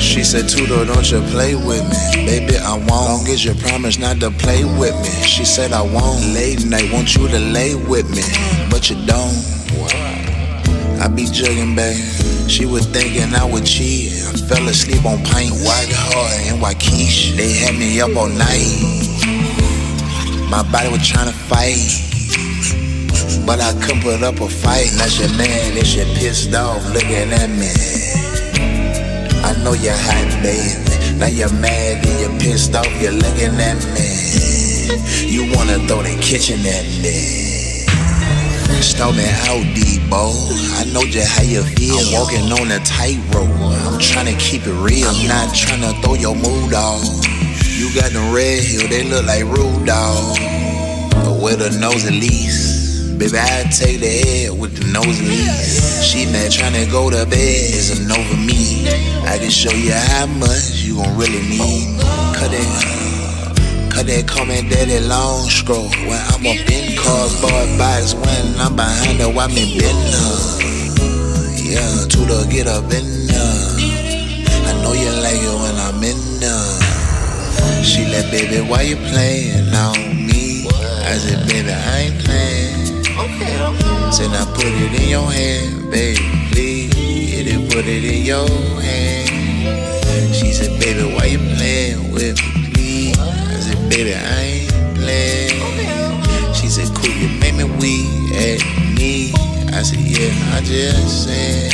She said, 2doe, don't you play with me. Baby, I won't. Long as you promise not to play with me. She said, I won't. Late night, want you to lay with me. But you don't. I be jugging, babe. She was thinking I would cheat. I fell asleep on paint. White heart and Waikish. They had me up all night. My body was trying to fight. But I couldn't put up a fight. Now she man, and she pissed off looking at me. I know you're hot, baby. Now you're mad and you're pissed off, you're looking at me. You wanna throw the kitchen at me. Me out, Debo. I know just how you feel. I'm walking on a tightrope. I'm trying to keep it real. I'm not trying to throw your mood off. You got them red heel, they look like rude dog. But with a nose at least. Baby, I take the head with the nose at least. She trying to go to bed, it's a no for me. I can show you how much you gon' really need. Cut it. cut call me daddy long scroll When I'm up in cardboard box When I'm behind her, I'm in her. Yeah, to the get up in there like, baby, why you playing on me? I said, baby, I ain't playing Okay, okay. Said, now put it in your hand, baby, please it, put it in your hand She said, baby, why you playing with me? I said, baby, I ain't playing. She said, cool, you make me weak at me. I said, yeah, I just said.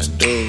Do